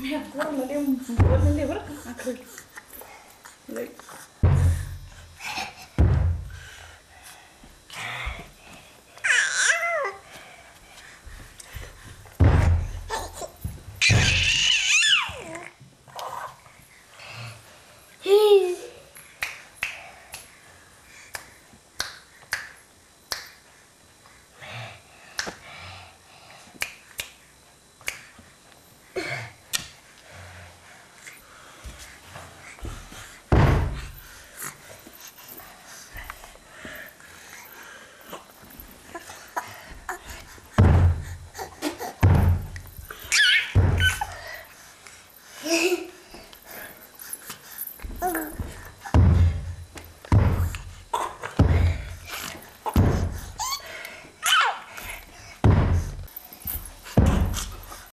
Me acuerdo de un buen de brazo.